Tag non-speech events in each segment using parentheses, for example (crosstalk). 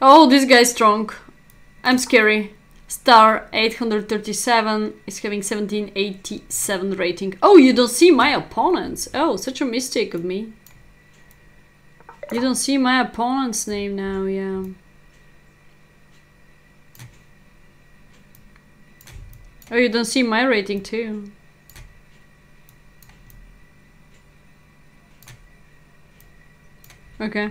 Oh, this guy's strong. I'm scary. Star 837 is having 1787 rating. Oh, you don't see my opponents. Oh, such a mistake of me. You don't see my opponent's name now, yeah. Oh, you don't see my rating too. Okay.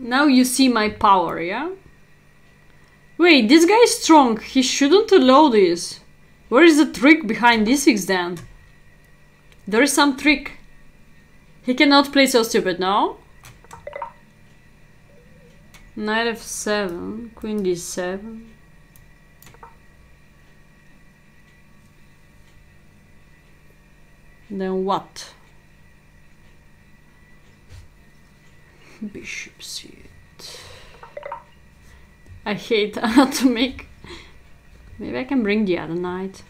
Now you see my power, yeah? Wait, this guy is strong. He shouldn't allow this. Where is the trick behind this X then? There is some trick. He cannot play so stupid, no? Knight f7, queen d7. Then what? Bishop c8. I hate (laughs) make. Maybe I can bring the other knight.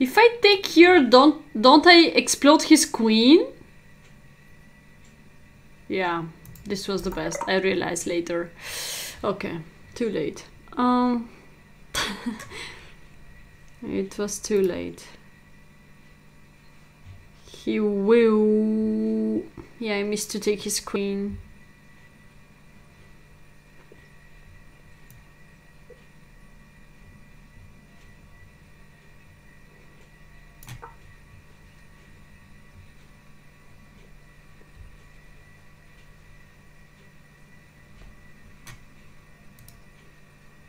If I take here, don't don't I explode his queen? Yeah, this was the best. I realized later. Okay, too late. Um, (laughs) it was too late. He will... Yeah, I missed to take his queen.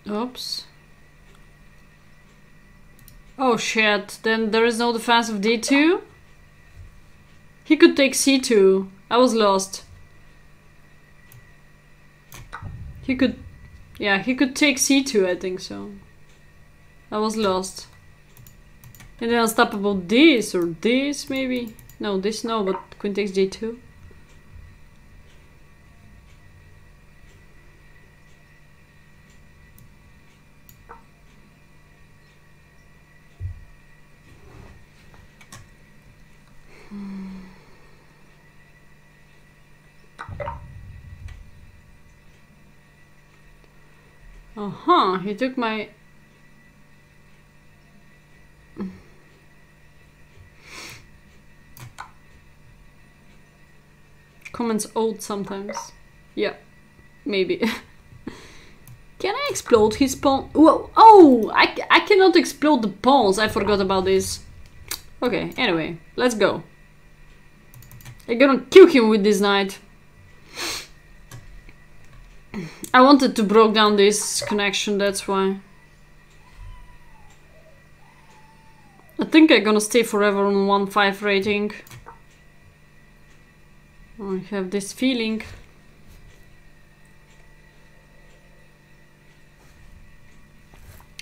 Oops. Oh shit, then there is no defense of d2? He could take c2. I was lost. He could... Yeah, he could take c2, I think so. I was lost. And then unstoppable this or this maybe? No, this no, but queen takes d2. Uh-huh, he took my... Comments old sometimes. Yeah, maybe. (laughs) Can I explode his pawn? Whoa, oh, I, I cannot explode the pawns. I forgot about this. Okay, anyway, let's go. I'm gonna kill him with this knight. I wanted to break down this connection, that's why. I think I'm gonna stay forever on 1-5 rating. I have this feeling.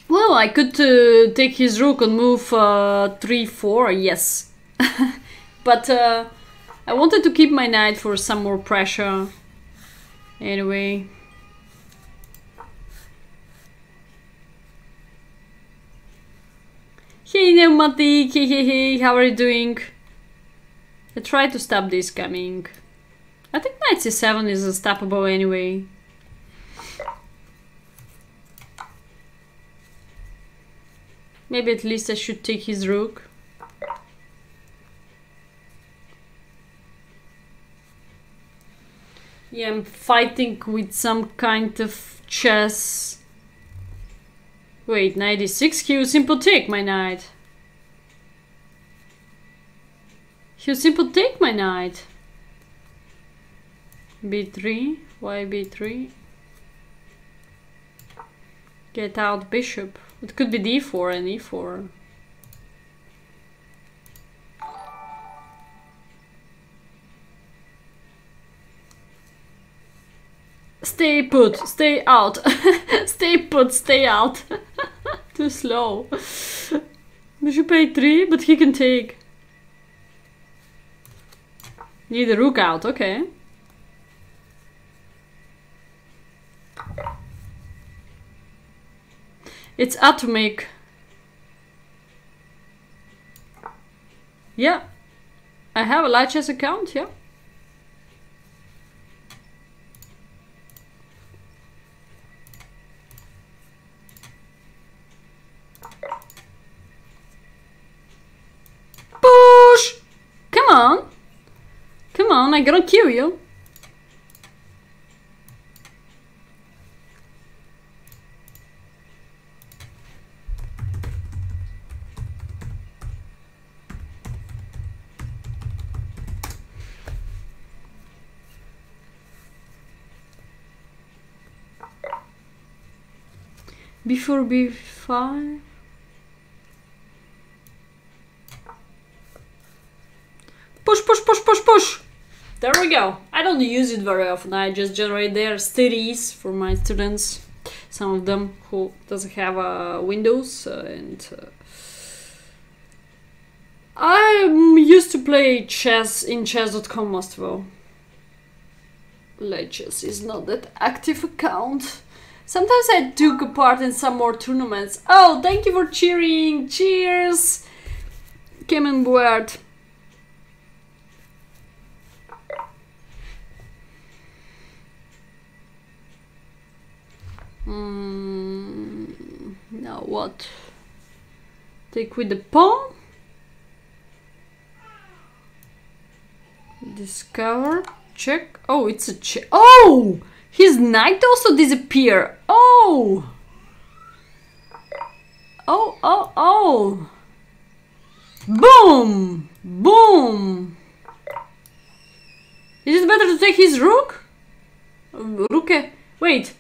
Well, I could uh, take his rook and move 3-4, uh, yes. (laughs) but uh, I wanted to keep my knight for some more pressure. Anyway. Hey Pneumatic, hey hey hey, how are you doing? I tried to stop this coming. I think knight c7 is unstoppable anyway. Maybe at least I should take his rook. Yeah, I'm fighting with some kind of chess. Wait, 96? He will simple take my knight. He simple take my knight. b3, why b3? Get out bishop. It could be d4 and e4. Stay put, stay out. (laughs) stay put, stay out. (laughs) Too slow. Bishop a3, but he can take. Need a rook out, okay. It's atomic. Yeah. I have a Lichess account, yeah. On! Come on, I'm gonna kill you. Before B5. Push, push, push, push, push! There we go. I don't use it very often. I just generate their studies for my students. Some of them who doesn't have uh, Windows uh, and uh, I'm used to play chess in chess.com most of all. Lichess is not that active account. Sometimes I took part in some more tournaments. Oh, thank you for cheering! Cheers! Kemen Mm, now what? Take with the pawn. Discover. Check. Oh, it's a check. Oh! His knight also disappear. Oh! Oh, oh, oh! Boom! Boom! Is it better to take his rook? Rook. Wait.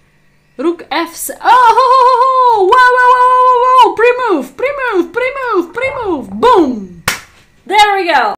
Rook f. Oh! Wow! Wow! Wow! Wow! Wow! Pre-move! Pre-move! Pre-move! Pre-move! Boom! There we go.